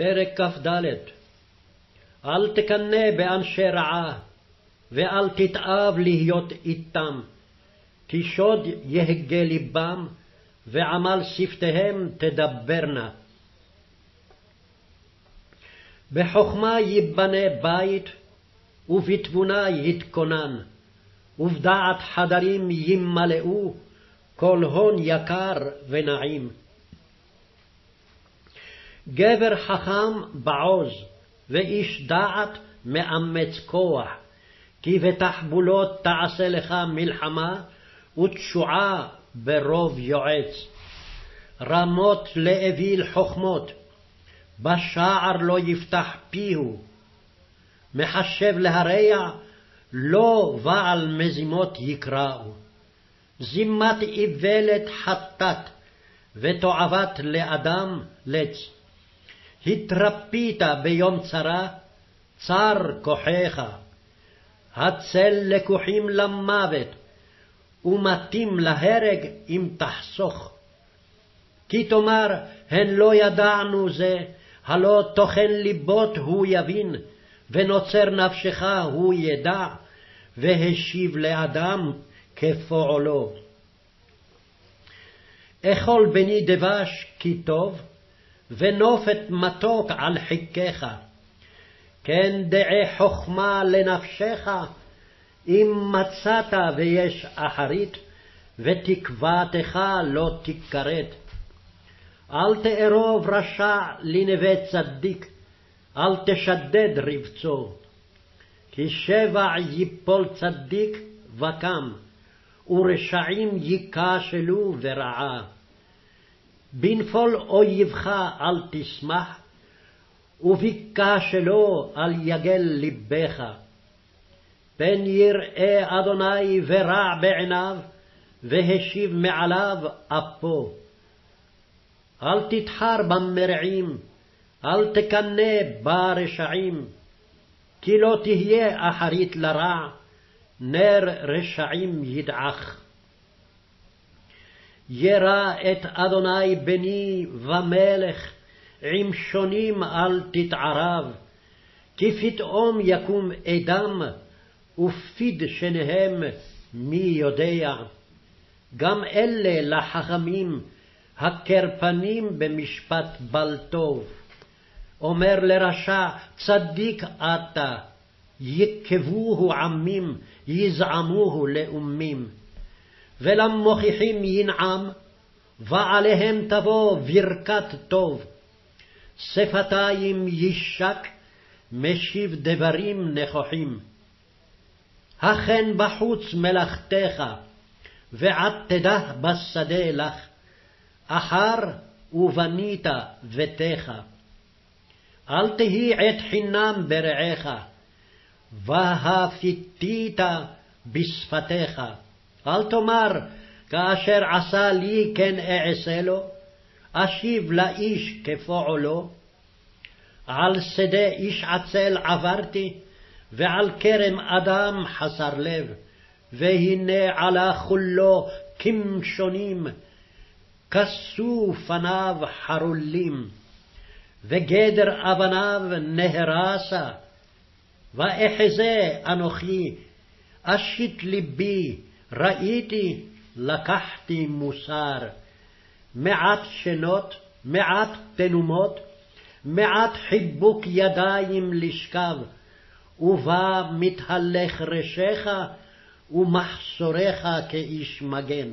פרק כ"ד אל תקנא באנשי רעה, ואל תתאב להיות איתם, כי שוד יהגה לבם, ועמל שפתיהם תדברנה. בחכמה ייבנה בית, ובתבונה יתכונן, ובדעת חדרים ימלאו, כל הון יקר ונעים. גבר חכם בעוז, ואיש דעת מאמץ כוח, כי בתחבולות תעשה לך מלחמה, ותשועה ברוב יועץ. רמות לאוויל חכמות, בשער לא יפתח פיהו. מחשב להרע, לא בעל מזימות יקראו. זימת איוולת חטאת, ותועבת לאדם לץ. התרפית ביום צרה, צר כוחך. הצל לקוחים למוות, ומתים להרג אם תחסוך. כי תאמר, הן לא ידענו זה, הלא תוכן ליבות הוא יבין, ונוצר נפשך הוא ידע, והשיב לאדם כפועלו. אכול בני דבש כי טוב, ונופת מתוק על חיקיך. כן דעי חכמה לנפשך, אם מצאת ויש אחרית, ותקוותך לא תכרת. אל תארוב רשע לנווה צדיק, אל תשדד רבצו. כי שבע יפול צדיק וקם, ורשעים ייכשלו ורעה. בנפול אויבך אל תשמח, ובכשלו אל יגל לבך. פן יראה אדוני ורע בעיניו, והשיב מעליו אפו. אל תתחר במרעים, אל תקנא ברשעים, כי לא תהיה אחרית לרע, נר רשעים ידעך. ירא את אדוני בני ומלך, עם שונים אל תתערב, כי פתאום יקום אדם, ופיד שניהם מי יודע. גם אלה לחכמים, הקרפנים במשפט בל טוב. אומר לרשע, צדיק אתה, יקבוהו עמים, יזעמוהו לאומים. ולמוכיחים ינעם, ועליהם תבוא ברכת טוב. שפתיים יישק, משיב דברים נכוחים. הכן בחוץ מלאכתך, ועד תדע בשדה לך, אחר ובנית ביתך. אל תהי עת חינם ברעך, והפיתית בשפתיך. אל תאמר, כאשר עשה לי כן אעשה לו, אשיב לאיש כפועלו. על שדה איש עצל עברתי, ועל כרם אדם חסר לב, והנה עלה כולו כמשונים, כסו פניו חרולים, וגדר אבניו נהרסה. ואחזה אנוכי, אשית ליבי, ראיתי, לקחתי מוסר. מעט שנות, מעט תנומות, מעט חיבוק ידיים לשכב, ובה מתהלך ראשך, ומחסורך כאיש מגן.